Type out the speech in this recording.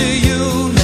so